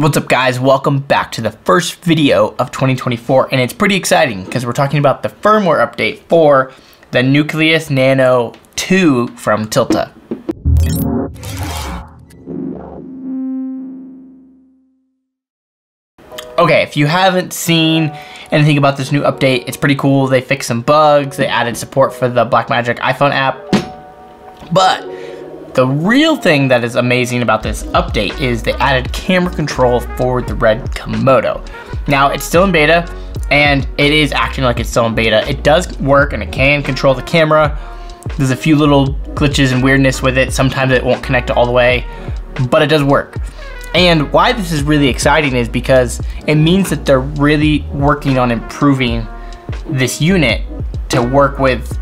What's up guys, welcome back to the first video of 2024 and it's pretty exciting because we're talking about the firmware update for the Nucleus Nano 2 from Tilta. Okay, if you haven't seen anything about this new update, it's pretty cool. They fixed some bugs, they added support for the Blackmagic iPhone app, but the real thing that is amazing about this update is they added camera control for the Red Komodo. Now, it's still in beta, and it is acting like it's still in beta. It does work, and it can control the camera. There's a few little glitches and weirdness with it. Sometimes it won't connect all the way, but it does work. And why this is really exciting is because it means that they're really working on improving this unit to work with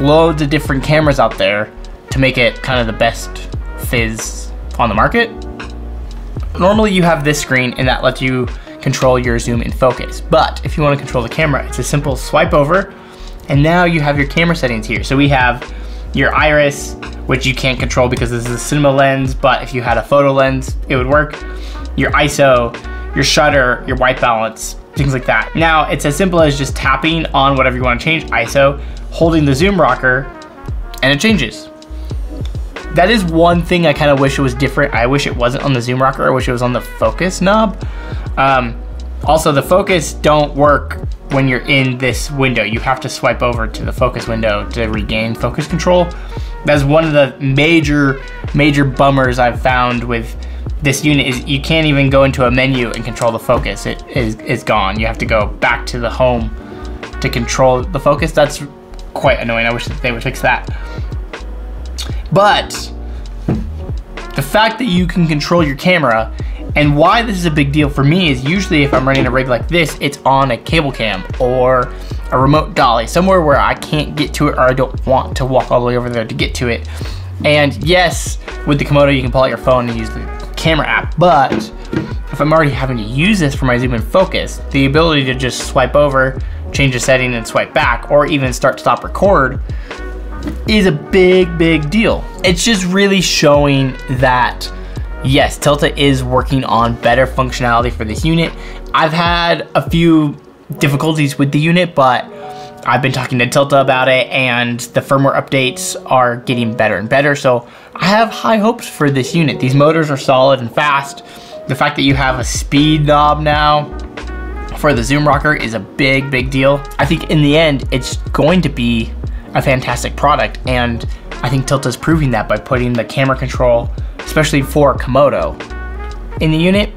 loads of different cameras out there to make it kind of the best FIZ on the market. Normally you have this screen and that lets you control your zoom and focus. But if you want to control the camera, it's a simple swipe over and now you have your camera settings here. So we have your iris, which you can't control because this is a cinema lens, but if you had a photo lens, it would work. Your ISO, your shutter, your white balance, things like that. Now it's as simple as just tapping on whatever you want to change, ISO, holding the zoom rocker, and it changes. That is one thing I kind of wish it was different. I wish it wasn't on the zoom rocker. I wish it was on the focus knob. Um, also, the focus don't work when you're in this window. You have to swipe over to the focus window to regain focus control. That's one of the major, major bummers I've found with this unit is you can't even go into a menu and control the focus. It is, is gone. You have to go back to the home to control the focus. That's quite annoying. I wish that they would fix that. But the fact that you can control your camera and why this is a big deal for me is usually if I'm running a rig like this, it's on a cable cam or a remote dolly, somewhere where I can't get to it or I don't want to walk all the way over there to get to it. And yes, with the Komodo, you can pull out your phone and use the camera app, but if I'm already having to use this for my zoom and focus, the ability to just swipe over, change a setting and swipe back, or even start stop record is a big, big deal. It's just really showing that yes, Tilta is working on better functionality for this unit. I've had a few difficulties with the unit, but I've been talking to Tilta about it and the firmware updates are getting better and better. So I have high hopes for this unit. These motors are solid and fast. The fact that you have a speed knob now for the zoom rocker is a big, big deal. I think in the end, it's going to be a fantastic product. And I think Tilta's proving that by putting the camera control, especially for Komodo, in the unit.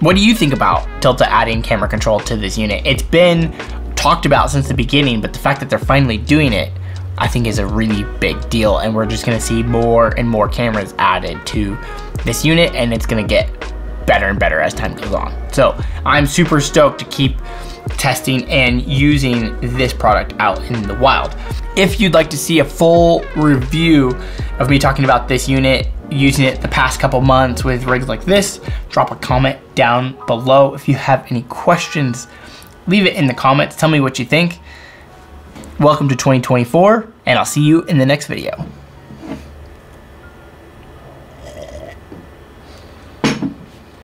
What do you think about Tilta adding camera control to this unit? It's been talked about since the beginning, but the fact that they're finally doing it, I think is a really big deal. And we're just gonna see more and more cameras added to this unit and it's gonna get better and better as time goes on. So I'm super stoked to keep testing and using this product out in the wild. If you'd like to see a full review of me talking about this unit, using it the past couple months with rigs like this, drop a comment down below. If you have any questions, leave it in the comments. Tell me what you think. Welcome to 2024, and I'll see you in the next video.